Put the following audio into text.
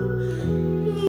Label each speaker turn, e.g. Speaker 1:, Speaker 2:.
Speaker 1: 嗯。